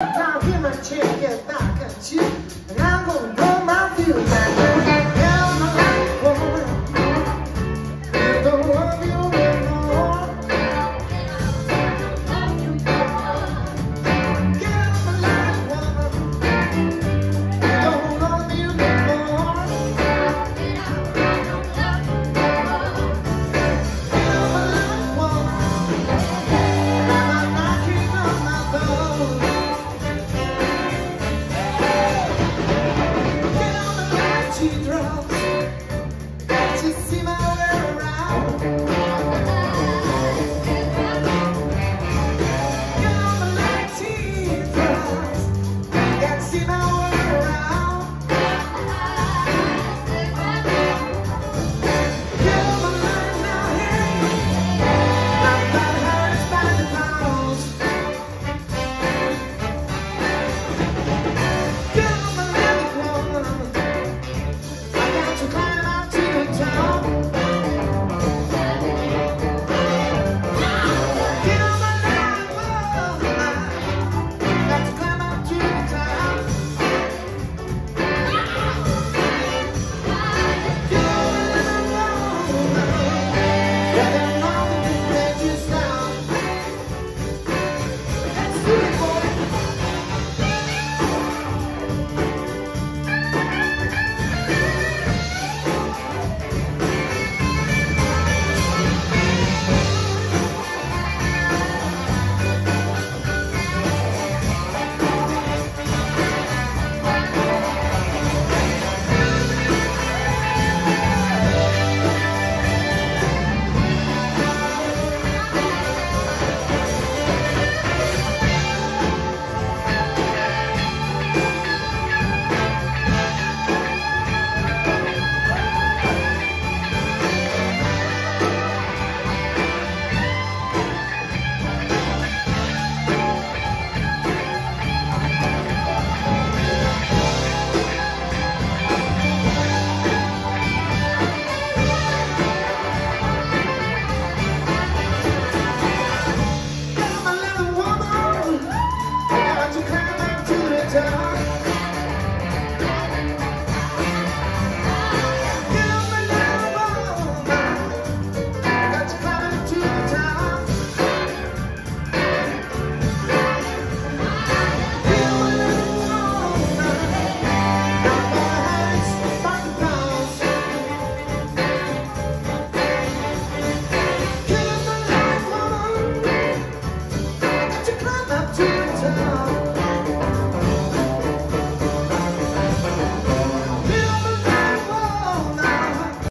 Now give my chick get back at you, and I'm gonna go. drown. Can't you see my